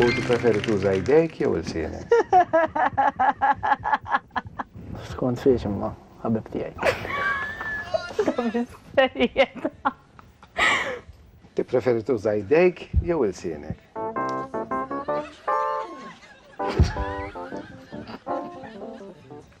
U tippreferi tuża jdejk jew ilsienek? Skont fiex imma, ħabib tiegħi. Tippreferi tuża jdejk jew ilsienek?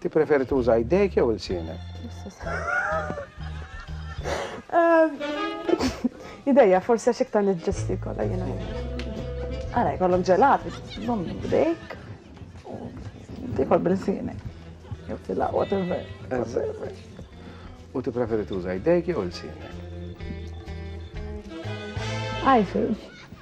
Tippreferi tuża jdejk jew ilsienek? Idejja, forsi għax iktar niġġestikola jiena. Ara jkollok ġelat biex tżomm b'idejk u tikol b'ilsienek. Jew tilaq whatever. U tippreferi tuża jdejk jew ilsienek? Għajfix.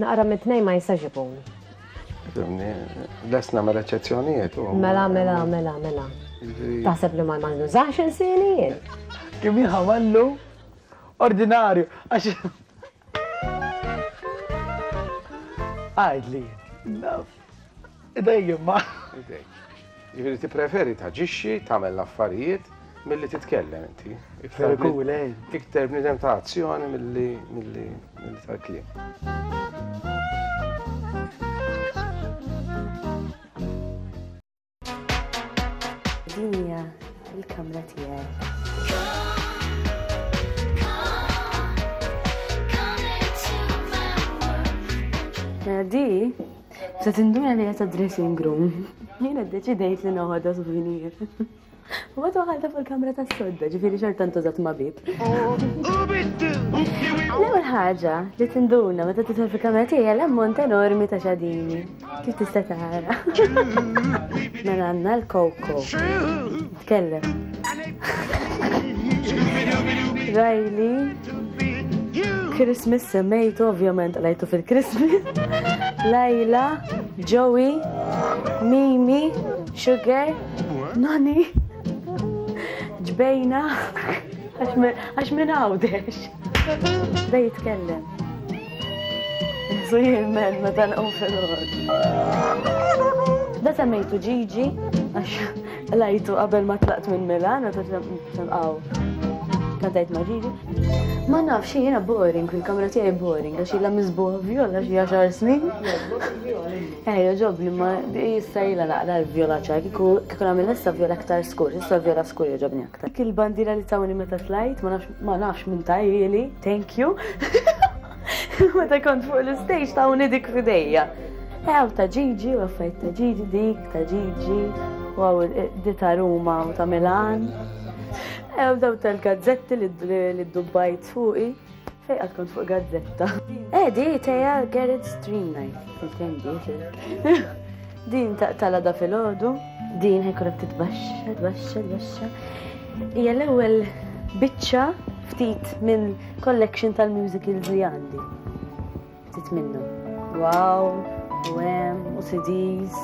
Naqra mit tnejn ma jistax ikun. Lesna ma reċezzjonijiet. Mela, mela, mela, mela. Taħseb li ma jmandu zaħx insini jien. Kim jħamallu? Ordinarju, għax. Għajd li jien. Idejk imma. Idejk. Jiġifieri tippreferi taġixxi, tagħmel l-affarijiet milli titkellem inti. Iktar eh. bniedem ta' azzjoni milli milli tal-kliem. Din hija l-kamra tiegħi. Mela di, se tinduna li hija ta' dressing room. Jiena ddeċidejt li noħodha souvenir. U għadu għalda fuq il-kamra ta' sodda, ġifiri xorta ntużat ma' bib. L-ewwel ħaġa li tinduna meta titħol fil-kamra tiegħi l-ammont enormi ta' xadini. Kif tista' tara? Mela għandna l-koko. Kellem. Riley. Christmas semmejt ovvjament lajtu fil-Christmas. Laila, Joey, Mimi, Sugar. Nani, ġbejna, għax minn għawdex. Bej tkellem. Zujir men, ma dan u fil-għod. Da semmejtu ġiġi, għax lajtu qabel ma tlaqt minn Milan, għax nqaw. Kantajt ma ġiġi. Ma nafx, jena boring, il-kamra tiegħi boring, għax jilla mizbuħ viola xi għaxar snin. Eh jogħġobni imma jista' ilha naqra l-vjola ċar kieku kieku nagħmilha issa vjola iktar skur issa vjola skur jogħġobni aktar. Dik il-bandiera li tawni meta tlajt ma nafx ma nafx min tahieli thank you meta kont fuq l-istage tawni dik f'idejja. Eh hawn ta' Gigi u affarijiet ta' Gigi dik ta' Gigi u hawn di ta' Ruma u ta' Milan. Eh hawn dawn tal-gazzetti li ddubbajt fuqi. Fejqa tkun fuq gazzetta. Eh, di teja Gerrit Streamline, tintendi. Din taqtala da fil-ħodu. Din ħekura titbaxxa, tbaxxa, tbaxxa. Hija l-ewwel biċċa ftit minn collection tal-musicals li għandi. Ftit minnu. Wow, u hemm, u CDs.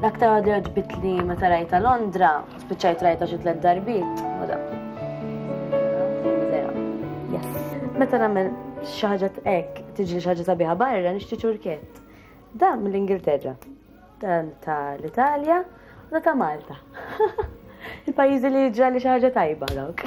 L-aktar għadu għagħbit li meta rajta Londra, spiċċajt rajta xi tliet darbiet, u da. Meta nagħmel xi ħaġa hekk, tiġi xi ħaġa sabiħa barra, nixtieq ċurkett. Da mill-Ingilterra, dan ta' l-Italja, u da ta' Malta. Il-pajjiżi li ġrali xi ħaġa tajba dawk.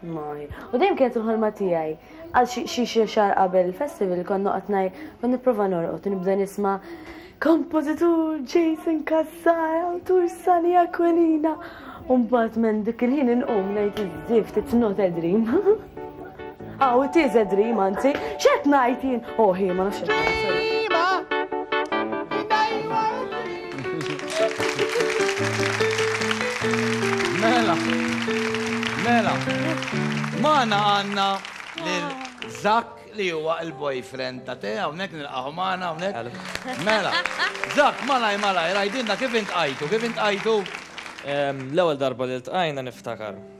Maj. U dejjem kienet il-ħolma tiegħi. Għal xi xi xi xahar qabel il-festival kont noqgħod ngħid kont nipprova norqod u nibda nisma' kompożitur Jason Cassar, awtur Sani Aquilina. U mbagħad minn dik il-ħin inqum ngħid iżżi ftit not a dream. Aw, it is a dream, anzi, x'qed ngħid jien? Oh, hi, ma nafx x'qed ngħid, sorry. Mela, mela, magħna għandna lil Zak li huwa l-boyfriend ta' te, hawnhekk nilqaħu magħna hawnhekk. Mela, Zak, malaj malaj, rajdinna kif intqajtu, kif intqajtu? L-ewwel darba li ltqajna niftakar.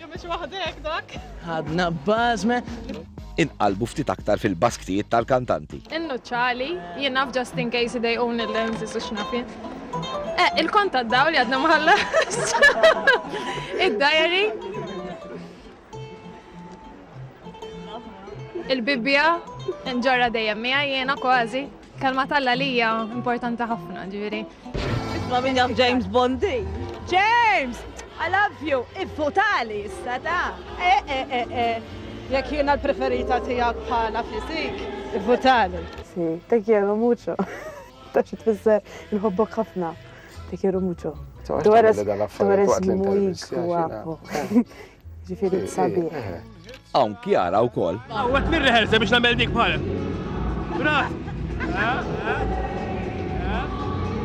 Jew mhix waħdek dak. Ħadna bażme. Inqalbu ftit aktar fil-basktijiet tal-kantanti. Innu ċali, jien naf just in case they own the lenses u xnafin. Eh, il-kont tad-dawl li għadna maħalla. Id-diary. Il-Bibbja, nġorra dejjem miegħi jiena kważi. Kelma talla lija importanti ħafna, ġifieri. Isma' min jaf James Bondi. James! I love you! Iffutali, issa ta' e e e e. Jekk jiena l-preferita tiegħek bħala fizik, iffutali. Si, te quiero mucho. Ta' xi tfisser inħobbok ħafna. Te quiero mucho. Dwar is-mujk guapo. Ġifiri sabiħ. Eh, eh. Hawn Kjara wkoll. Għawet nirreħelse biex nagħmel dik bħal. Brat!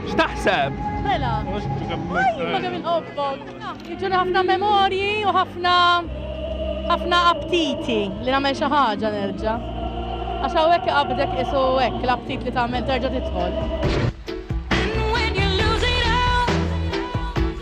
X'taħseb? Mela. Ma kemm inħobbok. Jiġu ħafna memorji u ħafna ħafna aptiti li nagħmel xi ħaġa nerġa'. Għax hawnhekk qabdek isu hekk l-aptit li tagħmel terġa' tidħol.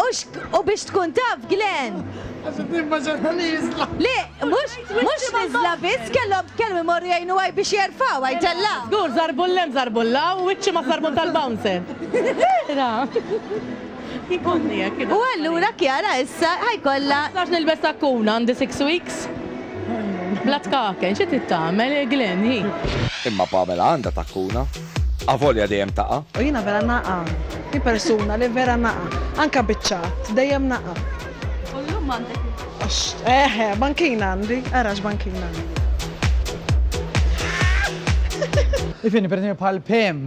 U x- u biex tkun taf, Glenn! Le, mhux mhux niżla biss, kellhom kellhom imorru jgħinu għaj biex jerfgħu, għaj tellgħu. Żgur, żarbu 'l hemm, żarbu 'l hawn, wiċċi ma' żarbun tal-bouncer. Vera! Jkollni hekk jien. U allura Chiara issa ħa jkollha. Ma nistax nilbes sakkuna, għandi six weeks. Bla tkaken, xi trid tagħmel, Glenn, hi? Imma Pamela għandha takkuna. Avolja dejjem taqa'. U jiena vera naqa'. Hi persuna li vera naqa'. Anke biċ-ċatt, dejjem naqa'. U llum m'għandek nifs. Eħe, bankina għandi. Ara x'bankina għandi. Ifhimni, pereżempju, bħal Pam.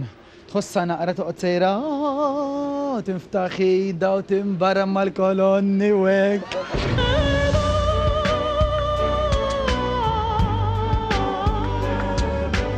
Tħossha naqra toqgħod sejra u tinftaħ idha u tinbaram mal-kolonni u hekk.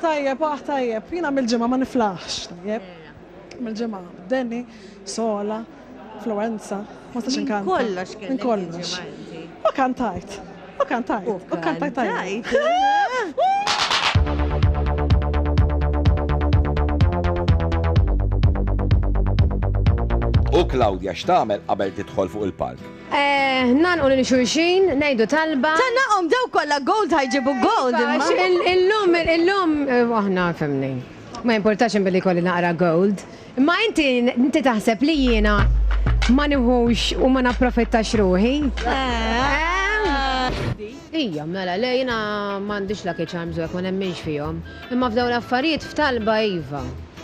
Tajjeb, ah tajjeb, jina mill-ġimgħa ma niflaħx, tajjeb. Mill-ġimgħa, deni, sola, influenza, ma stax inkanta. Kollox, kollox. U kantajt, u kantajt, u kantajt tajjeb. U Claudia x'tagħmel qabel tidħol fuq il-palk? Ngħannqu lil xulxin, ngħidu talba. Tgħannaqhom dawk kollha gold ħa jġibu gold imma. Iva għax illum illum aħna fhimni. Ma jimpurtax inbidel li jkolli naqra gold. Imma inti inti taħseb li jiena ma nieħux u ma napprofittax ruħi? Ija mela le jiena m'għandix lucky charms u hekk ma nemminx fihom. Imma f'dawn l-affarijiet f'talba iva.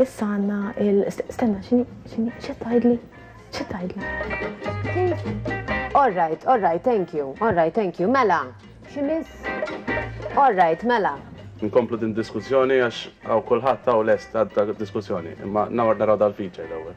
Issa għanna il... Stenna, xini, xini, xettajdli, xettajdli. All right, all right, thank you, all right, thank you. Mela, ximis? All right, mela. Nkomplu din diskussjoni għax għaw kullħat taw lest għadda diskussjoni, imma nawar naraw dal-feature l-ewel.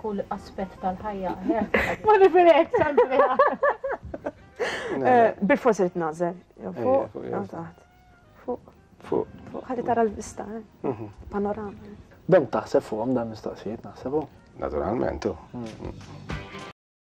kull aspett tal-ħajja. Ma nifilek, Andrea. Bil-fors irid nażel. Fuq, taħt. Fuq. Fuq. Fuq, ħalli tara l-vista, panorama. Dan taħseb fuqhom dan mistoqsijiet naħsebhom? Naturalment,